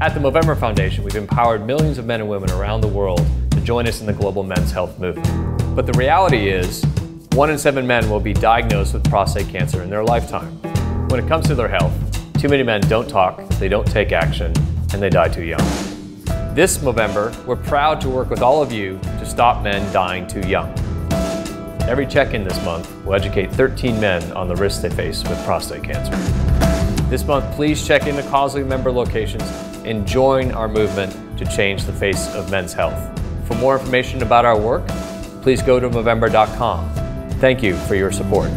At the Movember Foundation, we've empowered millions of men and women around the world to join us in the global men's health movement. But the reality is, one in seven men will be diagnosed with prostate cancer in their lifetime. When it comes to their health, too many men don't talk, they don't take action, and they die too young. This Movember, we're proud to work with all of you to stop men dying too young. Every check-in this month will educate 13 men on the risks they face with prostate cancer. This month, please check in into Causely member locations and join our movement to change the face of men's health. For more information about our work, please go to Movember.com. Thank you for your support.